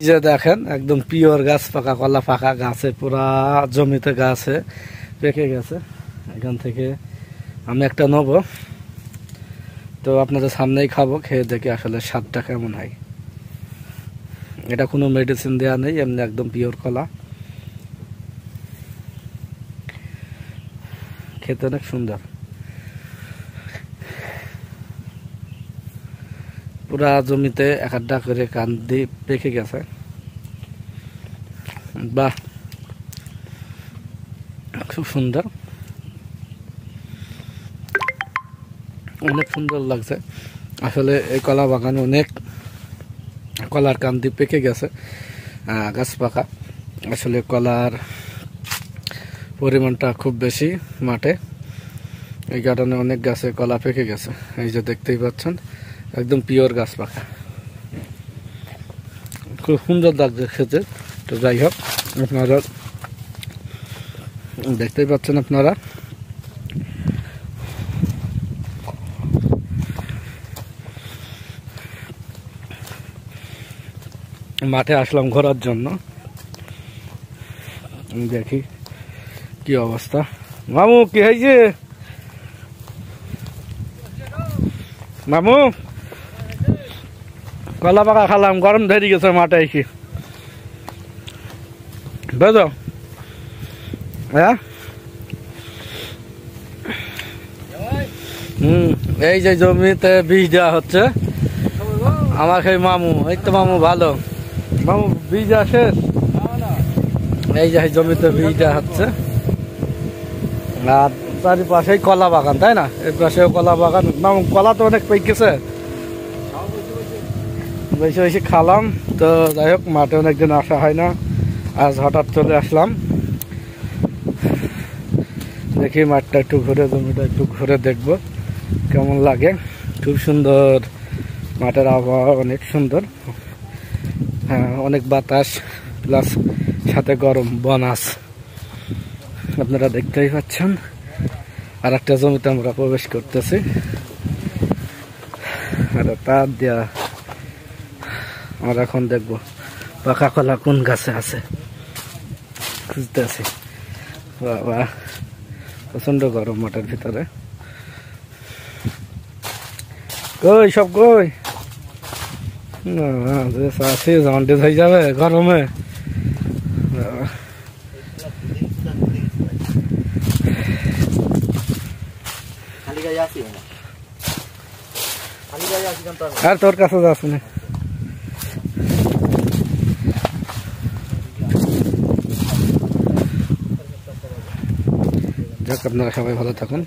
যে দেখেন, একদম পিওর গাছ, পাকা কলা, পাকা গাছে, পুরা জমিতে গাছে পেকে গেছে। এখান থেকে আমি একটা নেব। তো আপনাদের সামনেই খাব, খেয়ে দেখি আসলে স্বাদটা কেমন হয়। এটা কোনো মেডিসিন দেওয়া নেই, এমনি একদম পিওর কলা। খেতে অনেক সুন্দর। পুরা জমিতে এক আড্ডা করে কান্দি পেকে গেছে। বাহ। খুব সুন্দর। অনেক সুন্দর লাগছে। আসলে এই কলা বাগানে অনেক কলার কান্দি পেকে গেছে গাছ পাকা। আসলে কলার পরিমাণটা খুব বেশি মাঠে। এই গার্ডেনে অনেক গাছে কলা পেকে গেছে। এই যে দেখতেই পাচ্ছেন একদম পিওর গাছ পাকা। খুব সুন্দর লাগছে খেতে তো যাই হোক, আপনারা দেখতেই পাচ্ছেন আপনারা। মাঠে আসলাম ঘোরার জন্য। দেখি কি অবস্থা। মামু, কি হয়েছে? মামু! কলা পাকা খালাম, গরম ধরে গেছে মাঠে কি বুঝো হ্যাঁ? হুম, এই যে জমিতে বীজ দেওয়া হচ্ছে। আমার সেই মামু, এই তো মামু ভালো। মামু, বীজ আসে এই যে জমিতে বীজ দেওয়া হচ্ছে। আর চারিপাশেই কলা বাগান, তাই না? এই পাশেও কলা বাগান। মামু, কলা তো অনেক পেকেছে। বেশি বেশি খালাম। তো যাই হোক, মাঠে অনেকদিন আসা হয় না। আজ হঠাৎ চলে আসলাম। দেখি মাঠটা একটু ঘুরে, জমিটা একটু ঘুরে দেখব। কেমন লাগে? খুব সুন্দর। মাঠের আবহাওয়া অনেক সুন্দর। হ্যাঁ অনেক বাতাস প্লাস সাথে গরম, বনাস। আপনারা দেখতেই পাচ্ছেন। আর একটা জমিতে আমরা প্রবেশ করতেছি। আর তার দেওয়া আমরা এখন দেখব পাকা কলা কোন গাছে আছে। খুঁজতেছি বাবা প্রচণ্ড গরম মাঠের ভিতরে। কই সব কই? আছে জন্ডিস হয়ে যাবে গরমে বাবা। খালি গায়ে আসি না খালি গায়ে আসি কেন তার আর তোর কাছে যাস না। যাক আপনারা সবাই ভালো থাকুন।